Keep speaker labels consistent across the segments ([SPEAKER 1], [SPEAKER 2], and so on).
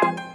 [SPEAKER 1] Bye.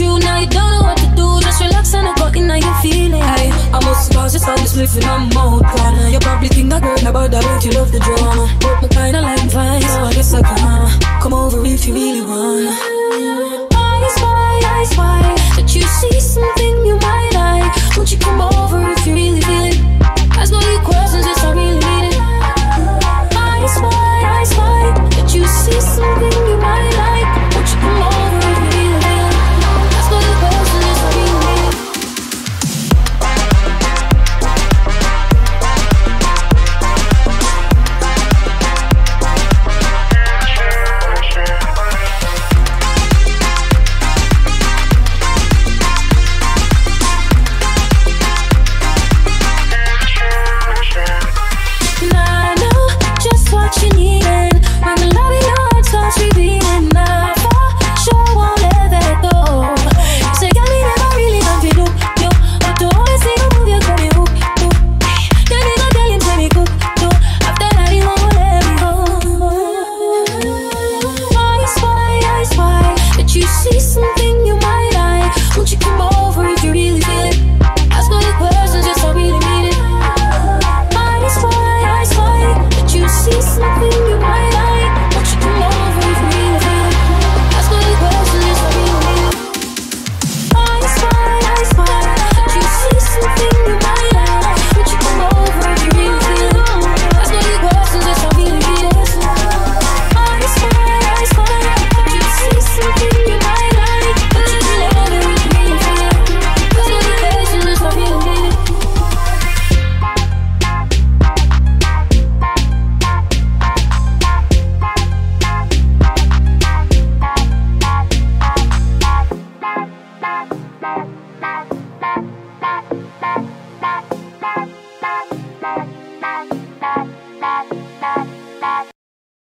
[SPEAKER 1] you now, you don't know what to do. Just relax and I got in now you feeling. Hey, I must pause, just on this life in I'm out. Gone. You probably think that girl about that, but you love the drama. But kinda like